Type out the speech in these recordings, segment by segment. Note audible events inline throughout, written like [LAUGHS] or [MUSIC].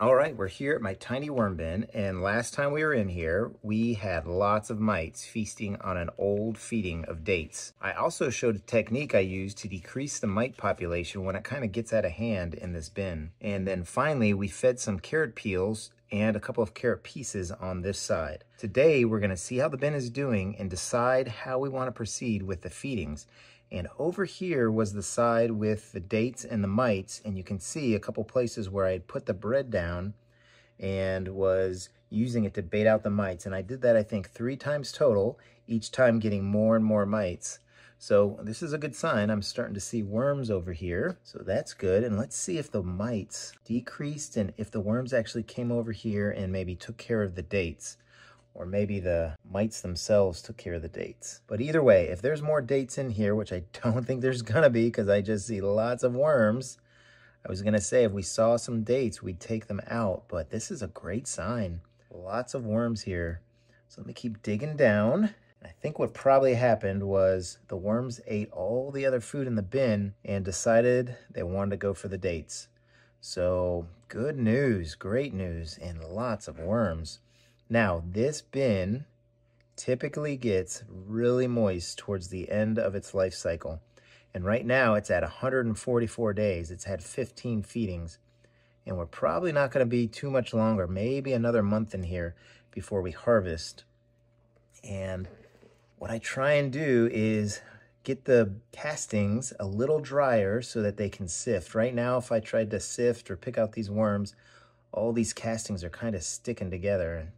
All right, we're here at my tiny worm bin, and last time we were in here, we had lots of mites feasting on an old feeding of dates. I also showed a technique I use to decrease the mite population when it kind of gets out of hand in this bin. And then finally, we fed some carrot peels and a couple of carrot pieces on this side. Today, we're gonna see how the bin is doing and decide how we wanna proceed with the feedings. And over here was the side with the dates and the mites. And you can see a couple places where I had put the bread down and was using it to bait out the mites. And I did that, I think, three times total, each time getting more and more mites. So this is a good sign. I'm starting to see worms over here. So that's good. And let's see if the mites decreased and if the worms actually came over here and maybe took care of the dates or maybe the mites themselves took care of the dates. But either way, if there's more dates in here, which I [LAUGHS] don't think there's gonna be because I just see lots of worms, I was gonna say if we saw some dates, we'd take them out, but this is a great sign. Lots of worms here. So let me keep digging down. I think what probably happened was the worms ate all the other food in the bin and decided they wanted to go for the dates. So good news, great news, and lots of worms. Now, this bin typically gets really moist towards the end of its life cycle. And right now it's at 144 days. It's had 15 feedings. And we're probably not going to be too much longer, maybe another month in here before we harvest. And what I try and do is get the castings a little drier so that they can sift. Right now, if I tried to sift or pick out these worms, all these castings are kind of sticking together.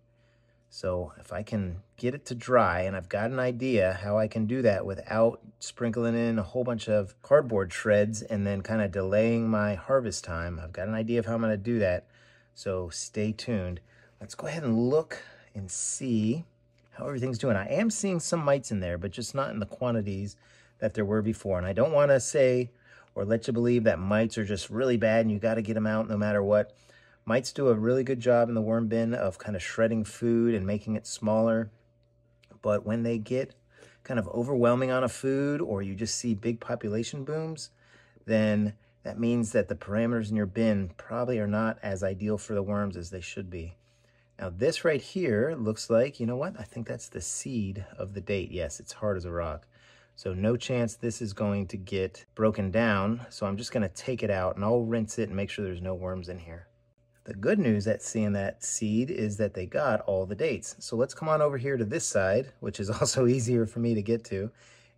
So if I can get it to dry, and I've got an idea how I can do that without sprinkling in a whole bunch of cardboard shreds and then kind of delaying my harvest time, I've got an idea of how I'm to do that. So stay tuned. Let's go ahead and look and see how everything's doing. I am seeing some mites in there, but just not in the quantities that there were before. And I don't want to say or let you believe that mites are just really bad and you got to get them out no matter what. Mites do a really good job in the worm bin of kind of shredding food and making it smaller. But when they get kind of overwhelming on a food or you just see big population booms, then that means that the parameters in your bin probably are not as ideal for the worms as they should be. Now this right here looks like, you know what? I think that's the seed of the date. Yes, it's hard as a rock. So no chance this is going to get broken down. So I'm just gonna take it out and I'll rinse it and make sure there's no worms in here. The good news at seeing that seed is that they got all the dates. So let's come on over here to this side, which is [LAUGHS] also easier for me to get to,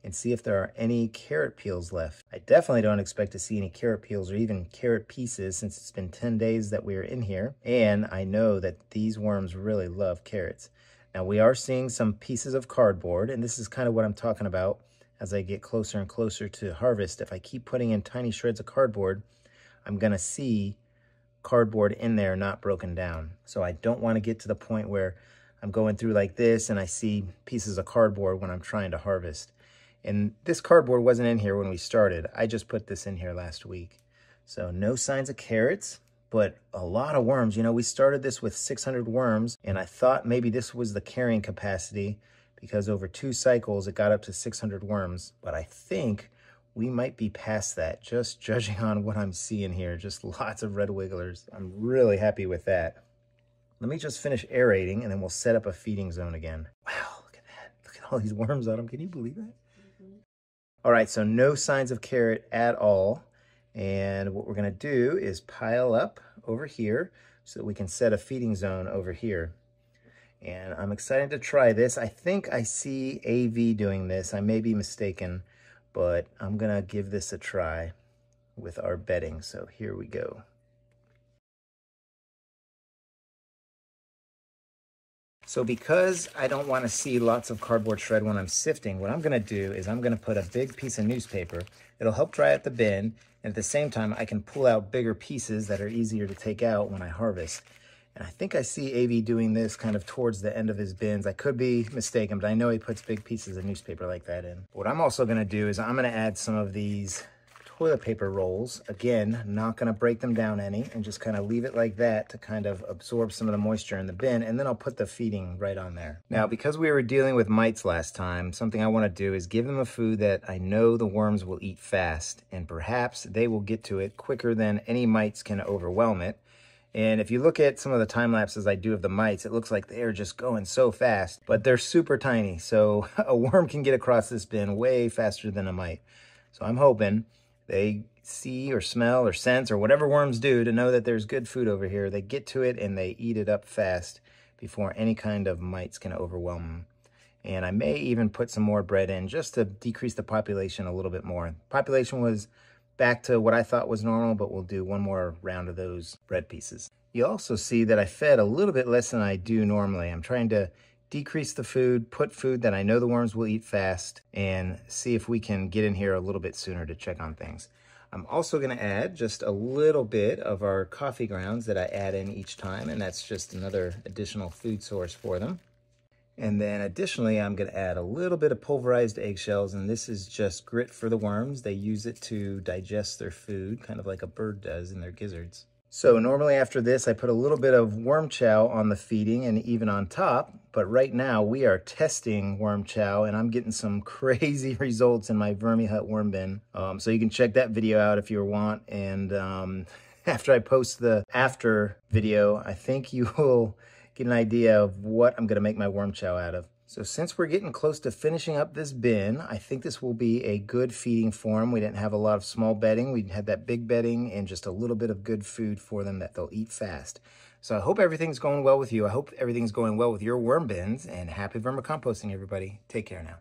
and see if there are any carrot peels left. I definitely don't expect to see any carrot peels or even carrot pieces since it's been 10 days that we are in here. And I know that these worms really love carrots. Now we are seeing some pieces of cardboard, and this is kind of what I'm talking about as I get closer and closer to harvest. If I keep putting in tiny shreds of cardboard, I'm gonna see cardboard in there, not broken down. So I don't want to get to the point where I'm going through like this and I see pieces of cardboard when I'm trying to harvest. And this cardboard wasn't in here when we started. I just put this in here last week. So no signs of carrots, but a lot of worms. You know, we started this with 600 worms and I thought maybe this was the carrying capacity because over two cycles it got up to 600 worms. But I think we might be past that, just judging [LAUGHS] on what I'm seeing here. Just lots of red wigglers. I'm really happy with that. Let me just finish aerating and then we'll set up a feeding zone again. Wow, look at that. Look at all these worms on them. Can you believe that? Mm -hmm. All right, so no signs of carrot at all. And what we're gonna do is pile up over here so that we can set a feeding zone over here. And I'm excited to try this. I think I see AV doing this. I may be mistaken but I'm gonna give this a try with our bedding. So here we go. So because I don't want to see lots of cardboard shred when I'm sifting, what I'm to do is I'm to put a big piece of newspaper. It'll help dry out the bin, and at the same time, I can pull out bigger pieces that are easier to take out when I harvest. And I think I see AV doing this kind of towards the end of his bins. I could be mistaken, but I know he puts big pieces of newspaper like that in. What I'm also gonna do is I'm gonna add some of these toilet paper rolls. Again, not gonna break them down any and just kind of leave it like that to kind of absorb some of the moisture in the bin and then I'll put the feeding right on there. Now, because we were dealing with mites last time, something I wanna do is give them a food that I know the worms will eat fast and perhaps they will get to it quicker than any mites can overwhelm it And if you look at some of the time lapses I do of the mites, it looks like they're just going so fast, but they're super tiny. So [LAUGHS] a worm can get across this bin way faster than a mite. So I'm hoping they see or smell or sense or whatever worms do to know that there's good food over here. They get to it and they eat it up fast before any kind of mites can overwhelm them. And I may even put some more bread in just to decrease the population a little bit more. Population was back to what I thought was normal, but we'll do one more round of those bread pieces. You also see that I fed a little bit less than I do normally. I'm trying to decrease the food, put food that I know the worms will eat fast, and see if we can get in here a little bit sooner to check on things. I'm also gonna add just a little bit of our coffee grounds that I add in each time, and that's just another additional food source for them. And then additionally, I'm gonna add a little bit of pulverized eggshells, and this is just grit for the worms. They use it to digest their food, kind of like a bird does in their gizzards. So normally after this, I put a little bit of worm chow on the feeding and even on top, but right now we are testing worm chow and I'm getting some [LAUGHS] crazy results in my Vermihut worm bin. Um, so you can check that video out if you want. And um, [LAUGHS] after I post the after video, I think you [LAUGHS] will get an idea of what I'm gonna make my worm chow out of. So since we're getting close to finishing up this bin, I think this will be a good feeding for them. We didn't have a lot of small bedding. We had that big bedding and just a little bit of good food for them that they'll eat fast. So I hope everything's going well with you. I hope everything's going well with your worm bins and happy vermicomposting, everybody. Take care now.